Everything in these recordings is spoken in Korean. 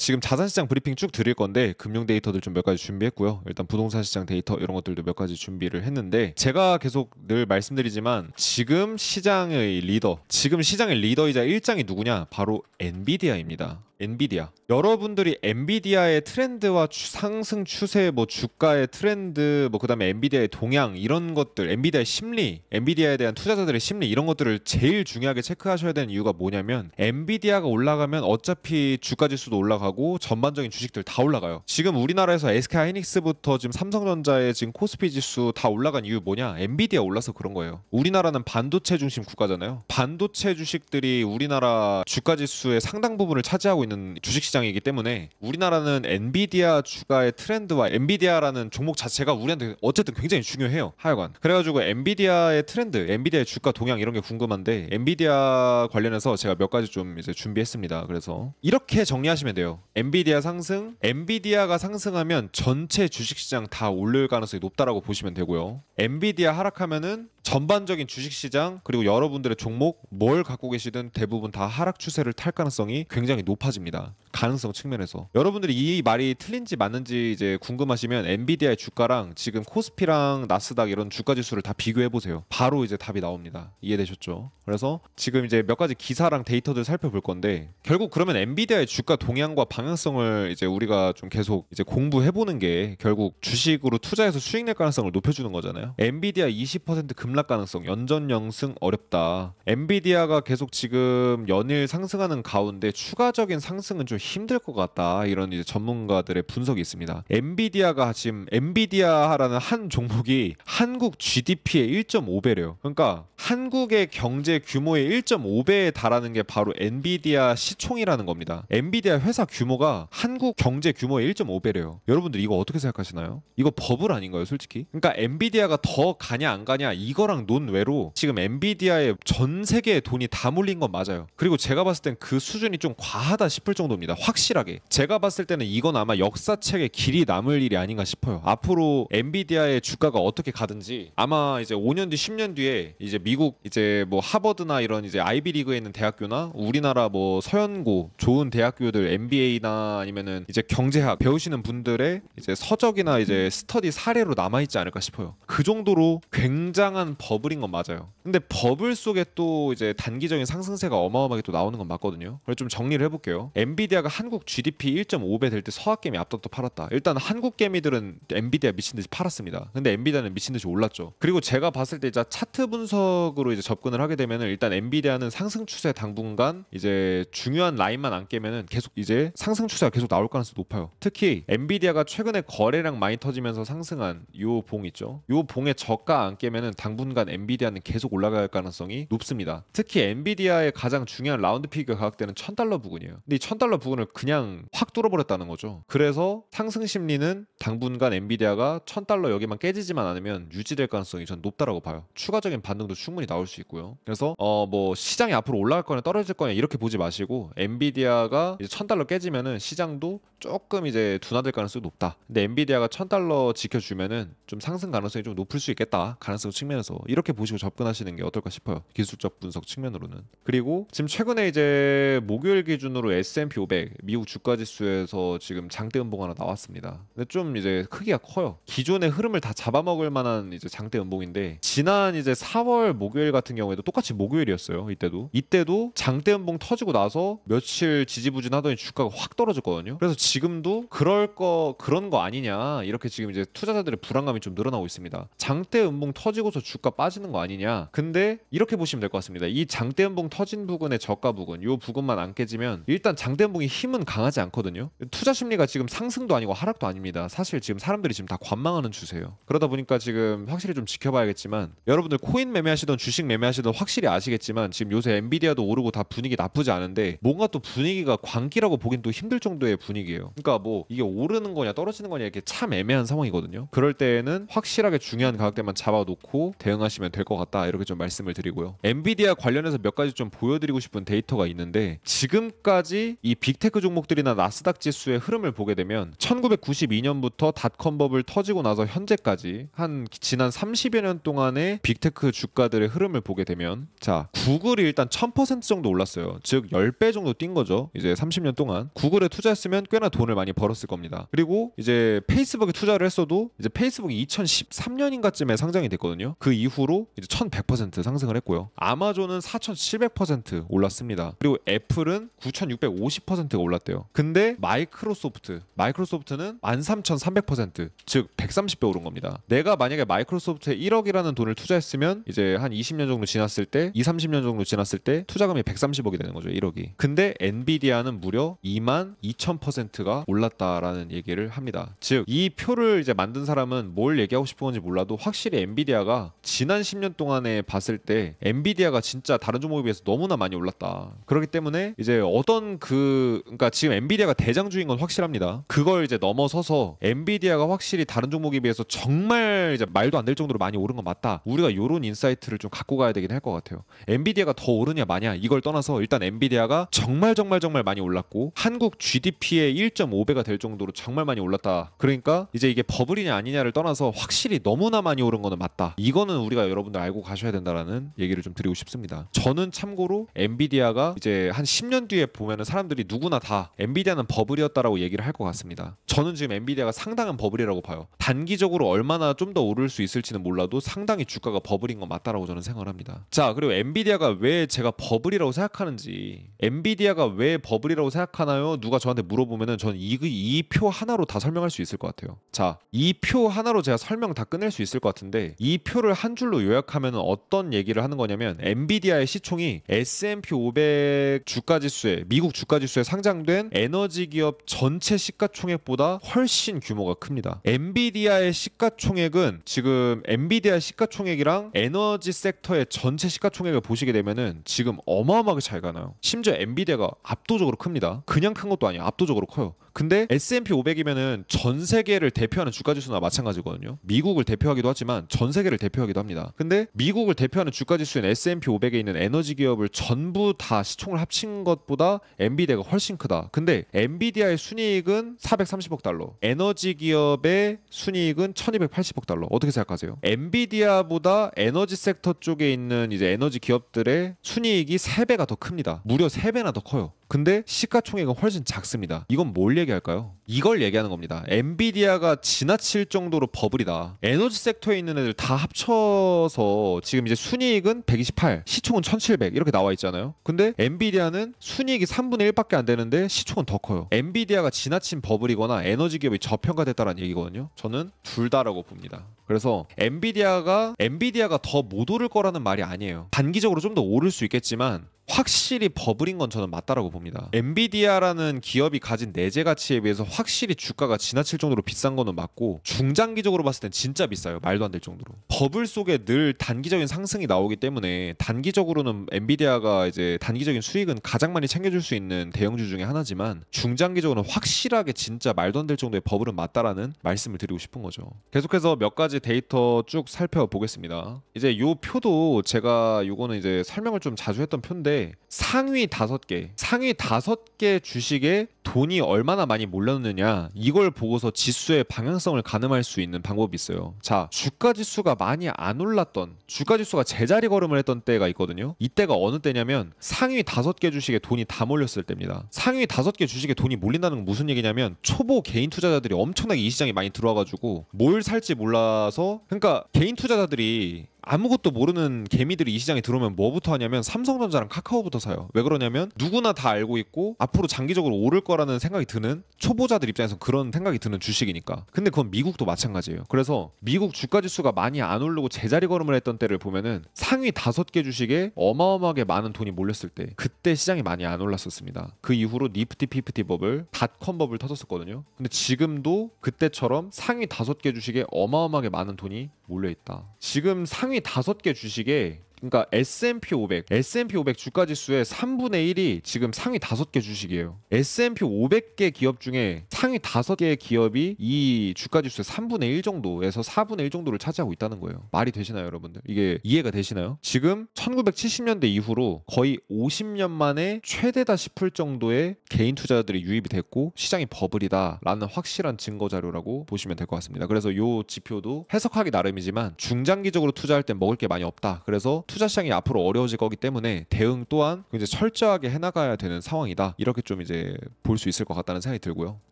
지금 자산 시장 브리핑 쭉 드릴 건데 금융 데이터들 좀 몇 가지 준비했고요. 일단 부동산 시장 데이터 이런 것들도 몇 가지 준비를 했는데 제가 계속 늘 말씀드리지만 지금 시장의 리더, 지금 시장의 리더이자 일짱이 누구냐? 바로 엔비디아입니다. 엔비디아. 여러분들이 엔비디아의 트렌드와 추- 상승 추세, 뭐 주가의 트렌드, 뭐 그다음에 엔비디아의 동향 이런 것들, 엔비디아의 심리, 엔비디아에 대한 투자자들의 심리 이런 것들을 제일 중요하게 체크하셔야 되는 이유가 뭐냐면 엔비디아가 올라가면 어차피 주가 지수도 올라가고 전반적인 주식들 다 올라가요. 지금 우리나라에서 SK 하이닉스부터 지금 삼성전자의 지금 코스피 지수 다 올라간 이유 뭐냐? 엔비디아 올라서 그런 거예요. 우리나라는 반도체 중심 국가잖아요. 반도체 주식들이 우리나라 주가 지수의 상당 부분을 차지하고 있는 주식 시장이기 때문에 우리나라는 엔비디아 주가의 트렌드와 엔비디아라는 종목 자체가 우리한테 어쨌든 굉장히 중요해요. 하여간 그래가지고 엔비디아의 트렌드, 엔비디아의 주가 동향 이런 게 궁금한데 엔비디아 관련해서 제가 몇 가지 좀 이제 준비했습니다. 그래서 이렇게 정리하시면 돼요. 엔비디아 상승, 엔비디아가 상승하면 전체 주식 시장 다 오를 가능성이 높다라고 보시면 되고요. 엔비디아 하락하면은 전반적인 주식 시장 그리고 여러분들의 종목 뭘 갖고 계시든 대부분 다 하락 추세를 탈 가능성이 굉장히 높아집니다. 가능성 측면에서 여러분들이 이 말이 틀린지 맞는지 이제 궁금하시면 엔비디아의 주가랑 지금 코스피랑 나스닥 이런 주가 지수를 다 비교해 보세요. 바로 이제 답이 나옵니다. 이해되셨죠? 그래서 지금 이제 몇 가지 기사랑 데이터들 살펴볼 건데 결국 그러면 엔비디아의 주가 동향과 방향성을 이제 우리가 좀 계속 이제 공부해 보는 게 결국 주식으로 투자해서 수익 낼 가능성을 높여주는 거잖아요. 엔비디아 20% 급락 가능성 연전연승 어렵다. 엔비디아가 계속 지금 연일 상승하는 가운데 추가적인 상승은 좀 힘들 것 같다. 이런 이제 전문가들의 분석이 있습니다. 엔비디아가 지금 엔비디아라는 한 종목이 한국 GDP의 1.5배래요. 그러니까 한국의 경제 규모의 1.5배에 달하는 게 바로 엔비디아 시총이라는 겁니다. 엔비디아 회사 규모가 한국 경제 규모의 1.5배래요. 여러분들 이거 어떻게 생각하시나요? 이거 버블 아닌가요, 솔직히? 그러니까 엔비디아가 더 가냐 안 가냐 이거 랑 논외로 지금 엔비디아에 전 세계의 돈이 다 몰린 건 맞아요. 그리고 제가 봤을 땐 그 수준이 좀 과하다 싶을 정도입니다. 확실하게. 제가 봤을 때는 이건 아마 역사책에 길이 남을 일이 아닌가 싶어요. 앞으로 엔비디아의 주가가 어떻게 가든지 아마 이제 5년 뒤, 10년 뒤에 이제 미국 이제 뭐 하버드나 이런 이제 아이비 리그에 있는 대학교나 우리나라 뭐 서연고 좋은 대학교들 MBA나 아니면은 이제 경제학 배우시는 분들의 이제 서적이나 이제 스터디 사례로 남아 있지 않을까 싶어요. 그 정도로 굉장한 버블인 건 맞아요. 근데 버블 속에 또 이제 단기적인 상승세가 어마어마하게 또 나오는 건 맞거든요. 그래서 좀 정리를 해볼게요. 엔비디아가 한국 GDP 1.5배 될 때 서학개미 앞서도 팔았다. 일단 한국 개미들은 엔비디아 미친 듯이 팔았습니다. 근데 엔비디아는 미친 듯이 올랐죠. 그리고 제가 봤을 때 이제 차트 분석으로 이제 접근을 하게 되면은 일단 엔비디아는 상승 추세 당분간 이제 중요한 라인만 안 깨면은 계속 이제 상승 추세가 계속 나올 가능성이 높아요. 특히 엔비디아가 최근에 거래량 많이 터지면서 상승한 요 봉 있죠. 요 봉의 저가 안 깨면은 당분 간 엔비디아는 계속 올라갈 가능성이 높습니다. 특히 엔비디아의 가장 중요한 round figure 가격대는 1000달러 부근이에요. 근데 이 1000달러 부근을 그냥 확 뚫어버렸다는 거죠. 그래서 상승 심리는 당분간 엔비디아가 1000달러 여기만 깨지지만 않으면 유지될 가능성이 전 높다라고 봐요. 추가적인 반등도 충분히 나올 수 있고요. 그래서 어 뭐 시장이 앞으로 올라갈 거냐 떨어질 거냐 이렇게 보지 마시고 엔비디아가 이제 1000달러 깨지면은 시장도 조금 이제 둔화될 가능성이 높다. 근데 엔비디아가 1000달러 지켜주면은 좀 상승 가능성이 좀 높을 수 있겠다. 가능성 측면에서 이렇게 보시고 접근하시는 게 어떨까 싶어요. 기술적 분석 측면으로는. 그리고 지금 최근에 이제 목요일 기준으로 S&P 500 미국 주가 지수에서 지금 장대 음봉 하나 나왔습니다. 근데 좀 이제 크기가 커요. 기존의 흐름을 다 잡아먹을 만한 이제 장대 음봉인데 지난 이제 4월 목요일 같은 경우에도 똑같이 목요일이었어요. 이때도 이때도 장대 음봉 터지고 나서 며칠 지지부진하더니 주가가 확 떨어졌거든요. 그래서 지금도 그럴 거 그런 거 아니냐 이렇게 지금 이제 투자자들의 불안감이 좀 늘어나고 있습니다. 장대 음봉 터지고서 주가 빠지는 거 아니냐. 근데 이렇게 보시면 될 것 같습니다. 이 장대 음봉 터진 부근의 저가 부근, 요 부근만 안 깨지면 일단 장대 음봉의 힘은 강하지 않거든요. 투자 심리가 지금 상승도 아니고 하락도 아닙니다. 사실 지금 사람들이 지금 다 관망하는 추세예요. 그러다 보니까 지금 확실히 좀 지켜봐야겠지만 여러분들 코인 매매하시던 주식 매매하시던 확실히 아시겠지만 지금 요새 엔비디아도 오르고 다 분위기 나쁘지 않은데 뭔가 또 분위기가 광기라고 보긴 또 힘들 정도의 분위기예요. 그러니까 뭐 이게 오르는 거냐 떨어지는 거냐 이렇게 참 애매한 상황이거든요. 그럴 때에는 확실하게 중요한 가격대만 잡아놓고 대 응하시면 될 것 같다 이렇게 좀 말씀을 드리고요. 엔비디아 관련해서 몇 가지 좀 보여드리고 싶은 데이터가 있는데 지금까지 이 빅테크 종목들이나 나스닥 지수의 흐름을 보게 되면 1992년부터 닷컴 버블 터지고 나서 현재까지 한 지난 30여 년 동안의 빅테크 주가들의 흐름을 보게 되면 자 구글이 일단 1000% 정도 올랐어요. 즉 10배 정도 뛴 거죠. 이제 30년 동안 구글에 투자했으면 꽤나 돈을 많이 벌었을 겁니다. 그리고 이제 페이스북에 투자를 했어도 이제 페이스북이 2013년인가쯤에 상장이 됐거든요. 그 이후로 이제 1100% 상승을 했고요. 아마존은 4700% 올랐습니다. 그리고 애플은 9650%가 올랐대요. 근데 마이크로소프트, 마이크로소프트는 13300%, 즉 130배 오른 겁니다. 내가 만약에 마이크로소프트에 1억이라는 돈을 투자했으면 이제 한 20년 정도 지났을 때, 2, 30년 정도 지났을 때 투자금이 130억이 되는 거죠. 1억이. 근데 엔비디아는 무려 2만 2000%가 올랐다라는 얘기를 합니다. 즉 이 표를 이제 만든 사람은 뭘 얘기하고 싶은 건지 몰라도 확실히 엔비디아가 지난 10년 동안에 봤을 때 엔비디아가 진짜 다른 종목에 비해서 너무나 많이 올랐다. 그렇기 때문에 이제 어떤 그 그러니까 지금 엔비디아가 대장주인 건 확실합니다. 그걸 이제 넘어서서 엔비디아가 확실히 다른 종목에 비해서 정말 이제 말도 안 될 정도로 많이 오른 건 맞다. 우리가 요런 insight를 좀 갖고 가야 되긴 할 것 같아요. 엔비디아가 더 오르냐 마냐 이걸 떠나서 일단 엔비디아가 정말 정말 정말 많이 올랐고 한국 GDP의 1.5배가 될 정도로 정말 많이 올랐다. 그러니까 이제 이게 버블이냐 아니냐를 떠나서 확실히 너무나 많이 오른 거는 맞다. 이거는 우리가 여러분들 알고 가셔야 된다라는 얘기를 좀 드리고 싶습니다. 저는 참고로 엔비디아가 이제 한 10년 뒤에 보면은 사람들이 누구나 다 엔비디아는 버블이었다라고 얘기를 할 것 같습니다. 저는 지금 엔비디아가 상당한 버블이라고 봐요. 단기적으로 얼마나 좀 더 오를 수 있을지는 몰라도 상당히 주가가 버블인 건 맞다라고 저는 생각을 합니다. 자, 그리고 엔비디아가 왜 제가 버블이라고 생각하는지 엔비디아가 왜 버블이라고 생각하나요? 누가 저한테 물어보면은 저는 이 표 하나로 다 설명할 수 있을 것 같아요. 자, 이 표 하나로 제가 설명 다 끝낼 수 있을 것 같은데 이 표를 한 줄로 요약하면 어떤 얘기를 하는 거냐면 엔비디아의 시총이 S&P 500 주가 지수에 미국 주가 지수에 상장된 에너지 기업 전체 시가총액보다 훨씬 규모가 큽니다. 엔비디아의 시가총액은 지금 엔비디아 시가총액이랑 에너지 섹터의 전체 시가총액을 보시게 되면은 지금 어마어마하게 차이가 나요. 심지어 엔비디아가 압도적으로 큽니다. 그냥 큰 것도 아니야. 압도적으로 커요. 근데 S&P 500이면은 전 세계를 대표하는 주가 지수나 마찬가지거든요. 미국을 대표하기도 하지만 전 세계를 대표하기도 합니다. 근데 미국을 대표하는 주가 지수인 S&P 500에 있는 에너지 기업을 전부 다 시총을 합친 것보다 엔비디아가 훨씬 크다. 근데 엔비디아의 순이익은 430억 달러, 에너지 기업의 순이익은 1280억 달러. 어떻게 생각하세요? 엔비디아보다 에너지 섹터 쪽에 있는 이제 에너지 기업들의 순이익이 3배가 더 큽니다. 무려 3배나 더 커요. 근데 시가총액은 훨씬 작습니다. 이건 뭘 얘기할까요? 이걸 얘기하는 겁니다. 엔비디아가 지나칠 정도로 버블이다. 에너지 섹터에 있는 애들 다 합쳐서 지금 이제 순이익은 128, 시총은 1700 이렇게 나와 있잖아요. 근데 엔비디아는 순이익이 3분의 1밖에 안 되는데 시총은 더 커요. 엔비디아가 지나친 버블이거나 에너지 기업이 저평가됐다라는 얘기거든요. 저는 둘 다라고 봅니다. 그래서 엔비디아가 엔비디아가 더 못 오를 거라는 말이 아니에요. 단기적으로 좀 더 오를 수 있겠지만 확실히 버블인 건 저는 맞다라고 봅니다. 엔비디아라는 기업이 가진 내재 가치에 비해서 확실히 주가가 지나칠 정도로 비싼 거는 맞고 중장기적으로 봤을 땐 진짜 비싸요. 말도 안 될 정도로. 버블 속에 늘 단기적인 상승이 나오기 때문에 단기적으로는 엔비디아가 이제 단기적인 수익은 가장 많이 챙겨줄 수 있는 대형주 중에 하나지만 중장기적으로는 확실하게 진짜 말도 안 될 정도의 버블은 맞다라는 말씀을 드리고 싶은 거죠. 계속해서 몇 가지 데이터 쭉 살펴보겠습니다. 이제 요 표도 제가 요거는 이제 설명을 좀 자주 했던 표인데 상위 다섯 개, 상위 다섯 개 주식에 돈이 얼마나 많이 몰렸느냐 이걸 보고서 지수의 방향성을 가늠할 수 있는 방법이 있어요. 자, 주가 지수가 많이 안 올랐던 주가 지수가 제자리 걸음을 했던 때가 있거든요. 이때가 어느 때냐면 상위 다섯 개 주식에 돈이 다 몰렸을 때입니다. 상위 다섯 개 주식에 돈이 몰린다는 건 무슨 얘기냐면 초보 개인 투자자들이 엄청나게 이 시장에 많이 들어와 가지고 뭘 살지 몰라서 그러니까 개인 투자자들이 아무것도 모르는 개미들이 이 시장에 들어오면 뭐부터 하냐면 삼성전자랑 카카오부터 사요. 왜 그러냐면 누구나 다 알고 있고 앞으로 장기적으로 오를 거라는 생각이 드는 초보자들 입장에서 그런 생각이 드는 주식이니까. 근데 그건 미국도 마찬가지예요. 그래서 미국 주가 지수가 많이 안 오르고 제자리 걸음을 했던 때를 보면은 상위 다섯 개 주식에 어마어마하게 많은 돈이 몰렸을 때 그때 시장이 많이 안 올랐었습니다. 그 이후로 니프티 피프티 버블, 닷컴 버블 터졌었거든요. 근데 지금도 그때처럼 상위 다섯 개 주식에 어마어마하게 많은 돈이 몰려 있다. 지금 상위 다섯 개 주식에 그러니까 S&P 500, S&P 500 주가 지수의 3분의 1이 지금 상위 5개 주식이에요. S&P 500개 기업 중에 상위 5개 기업이 이 주가 지수의 3분의 1 정도에서 4분의 1 정도를 차지하고 있다는 거예요. 말이 되시나요, 여러분들? 이게 이해가 되시나요? 지금 1970년대 이후로 거의 50년 만에 최대다 싶을 정도의 개인 투자자들이 유입이 됐고 시장이 버블이다라는 확실한 증거 자료라고 보시면 될 것 같습니다. 그래서 요 지표도 해석하기 나름이지만 중장기적으로 투자할 땐 먹을 게 많이 없다. 그래서 투자 시장이 앞으로 어려워질 거기 때문에 대응 또한 굉장히 철저하게 해나가야 되는 상황이다. 이렇게 좀 이제 볼 수 있을 것 같다는 생각이 들고요.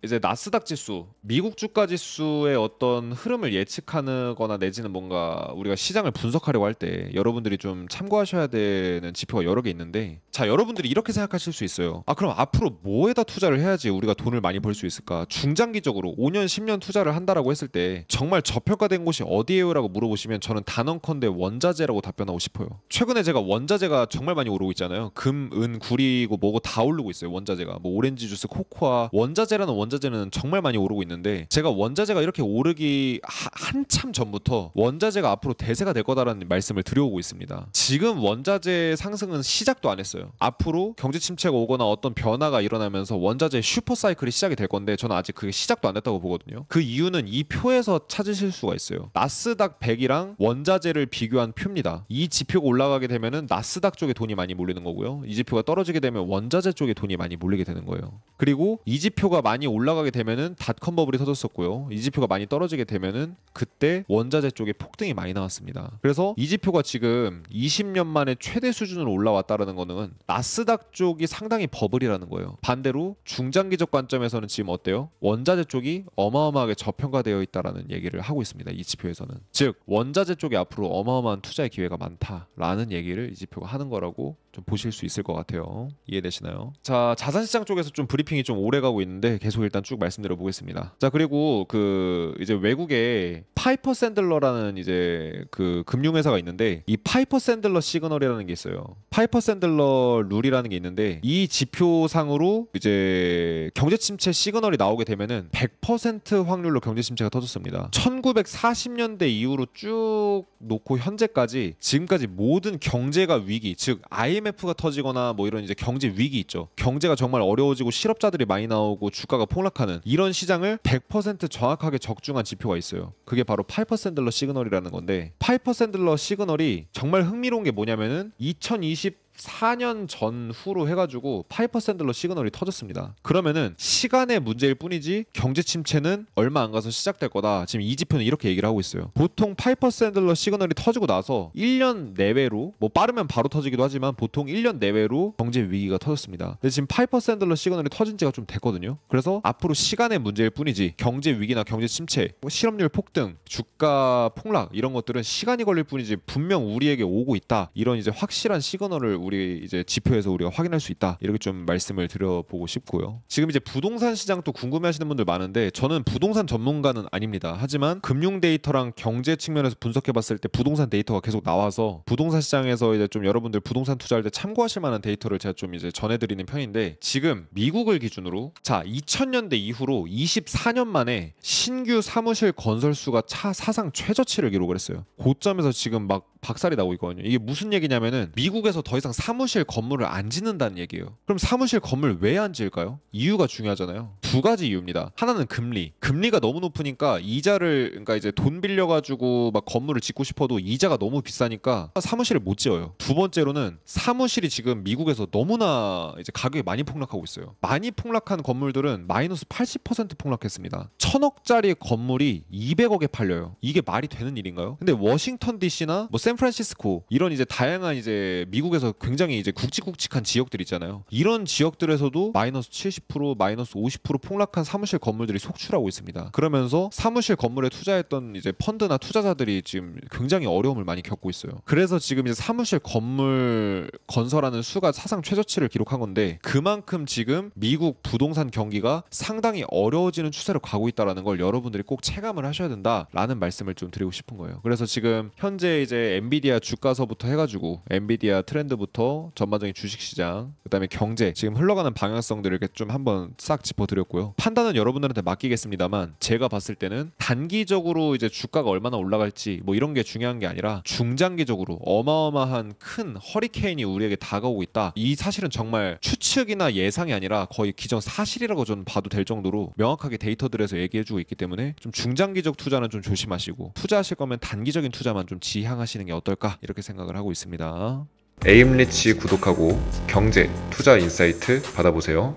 이제 나스닥 지수, 미국 주가 지수의 어떤 흐름을 예측하거나 내지는 뭔가 우리가 시장을 분석하려고 할 때 여러분들이 좀 참고하셔야 되는 지표가 여러 개 있는데 자 여러분들이 이렇게 생각하실 수 있어요. 아 그럼 앞으로 뭐에다 투자를 해야지 우리가 돈을 많이 벌 수 있을까? 중장기적으로 5년 10년 투자를 한다라고 했을 때 정말 저평가된 곳이 어디예요라고 물어보시면 저는 단언컨대 원자재라고 답변하고 싶어요. 최근에 제가 원자재가 정말 많이 오르고 있잖아요. 금, 은, 구리고 뭐고 다 오르고 있어요. 원자재가 뭐 오렌지 주스, 코코아 원자재라는 원자재는 정말 많이 오르고 있는데 제가 원자재가 이렇게 오르기 하, 한참 전부터 원자재가 앞으로 대세가 될 거다라는 말씀을 드려오고 있습니다. 지금 원자재 상승은 시작도 안 했어요. 앞으로 경제 침체가 오거나 어떤 변화가 일어나면서 원자재 슈퍼 사이클이 시작이 될 건데 저는 아직 그게 시작도 안 됐다고 보거든요. 그 이유는 이 표에서 찾으실 수가 있어요. 나스닥 100이랑 원자재를 비교한 표입니다. 이 지표 가 올라가게 되면은 나스닥 쪽에 돈이 많이 몰리는 거고요. 이 지표가 떨어지게 되면 원자재 쪽에 돈이 많이 몰리게 되는 거예요. 그리고 이 지표가 많이 올라가게 되면은 닷컴 버블이 터졌었고요. 이 지표가 많이 떨어지게 되면은 그때 원자재 쪽에 폭등이 많이 나왔습니다. 그래서 이 지표가 지금 20년 만에 최대 수준으로 올라왔다라는 거는 나스닥 쪽이 상당히 버블이라는 거예요. 반대로 중장기적 관점에서는 지금 어때요? 원자재 쪽이 어마어마하게 저평가되어 있다라는 얘기를 하고 있습니다. 이 지표에서는 즉 원자재 쪽에 앞으로 어마어마한 투자의 기회가 많다 라는 얘기를 이 지표가 하는 거라고 좀 보실 수 있을 것 같아요. 이해되시나요? 자 자산 시장 쪽에서 좀 브리핑이 좀 오래 가고 있는데 계속 일단 쭉 말씀드려 보겠습니다. 자 그리고 그 이제 외국에 파이퍼 샌들러라는 이제 그 금융 회사가 있는데 이 파이퍼 샌들러 시그널이라는 게 있어요. 파이퍼 샌들러 룰이라는 게 있는데 이 지표상으로 이제 경제 침체 시그널이 나오게 되면은 100% 확률로 경제 침체가 터졌습니다. 1940년대 이후로 쭉 놓고 현재까지 지금까지 모든 경제가 위기 즉 IMF 가 터지거나 뭐 이런 이제 경제 위기 있죠. 경제가 정말 어려워지고 실업자들이 많이 나오고 주가가 폭락하는 이런 시장을 100% 정확하게 적중한 지표가 있어요. 그게 바로 파이퍼 샌들러 시그널이라는 건데 파이퍼 샌들러 시그널이 정말 흥미로운 게 뭐냐면은 2024년 전후로 해가지고 파이퍼 샌들러 시그널이 터졌습니다. 그러면은 시간의 문제일 뿐이지 경제 침체는 얼마 안 가서 시작될 거다. 지금 이 지표는 이렇게 얘기를 하고 있어요. 보통 파이퍼 샌들러 시그널이 터지고 나서 1년 내외로 뭐 빠르면 바로 터지기도 하지만 보통 1년 내외로 경제 위기가 터졌습니다. 근데 지금 파이퍼 샌들러 시그널이 터진 지가 좀 됐거든요. 그래서 앞으로 시간의 문제일 뿐이지 경제 위기나 경제 침체, 뭐 실업률 폭등, 주가 폭락 이런 것들은 시간이 걸릴 뿐이지 분명 우리에게 오고 있다. 이런 이제 확실한 시그널을 우리 이제 지표에서 우리가 확인할 수 있다 이렇게 좀 말씀을 드려보고 싶고요. 지금 이제 부동산 시장 또 궁금해하시는 분들 많은데 저는 부동산 전문가는 아닙니다. 하지만 금융 데이터랑 경제 측면에서 분석해봤을 때 부동산 데이터가 계속 나와서 부동산 시장에서 이제 좀 여러분들 부동산 투자할 때 참고하실 만한 데이터를 제가 좀 이제 전해드리는 편인데 지금 미국을 기준으로 자 2000년대 이후로 24년 만에 신규 사무실 건설 수가 차 사상 최저치를 기록을 했어요. 고점에서 지금 막 박살이 나고 있거든요. 이게 무슨 얘기냐면은 미국에서 더 이상 사무실 건물을 안 짓는다는 얘기예요. 그럼 사무실 건물 왜 안 지을까요? 이유가 중요하잖아요. 두 가지 이유입니다. 하나는 금리. 금리가 너무 높으니까 이자를 그러니까 이제 돈 빌려 가지고 막 건물을 짓고 싶어도 이자가 너무 비싸니까 사무실을 못 지어요. 두 번째로는 사무실이 지금 미국에서 너무나 이제 가격이 많이 폭락하고 있어요. 많이 폭락한 건물들은 마이너스 80% 폭락했습니다. 천억짜리 건물이 200억에 팔려요. 이게 말이 되는 일인가요? 근데 워싱턴 DC나 뭐 샌프란시스코 이런 이제 다양한 이제 미국에서 굉장히 이제 굵직굵직한 지역들 있잖아요. 이런 지역들에서도 마이너스 70% 마이너스 50% 폭락한 사무실 건물들이 속출하고 있습니다. 그러면서 사무실 건물에 투자했던 이제 펀드나 투자자들이 지금 굉장히 어려움을 많이 겪고 있어요. 그래서 지금 이제 사무실 건물 건설하는 수가 사상 최저치를 기록한 건데 그만큼 지금 미국 부동산 경기가 상당히 어려워지는 추세로 가고 있다라는 걸 여러분들이 꼭 체감을 하셔야 된다라는 말씀을 좀 드리고 싶은 거예요. 그래서 지금 현재 이제 엔비디아 주가서부터 해가지고 엔비디아 트렌드부터 전반적인 주식시장 그다음에 경제 지금 흘러가는 방향성들을 이렇게 좀 한번 싹 짚어드렸고요. 판단은 여러분들한테 맡기겠습니다만 제가 봤을 때는 단기적으로 이제 주가가 얼마나 올라갈지 뭐 이런 게 중요한 게 아니라 중장기적으로 어마어마한 큰 허리케인이 우리에게 다가오고 있다. 이 사실은 정말 추측이나 예상이 아니라 거의 기존 사실이라고 저는 봐도 될 정도로 명확하게 데이터들에서 얘기해주고 있기 때문에 좀 중장기적 투자는 좀 조심하시고 투자하실 거면 단기적인 투자만 좀 지향하시는 게 어떨까 이렇게 생각을 하고 있습니다. 에임리치 구독하고 경제, 투자 인사이트 받아보세요.